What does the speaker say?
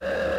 Uh...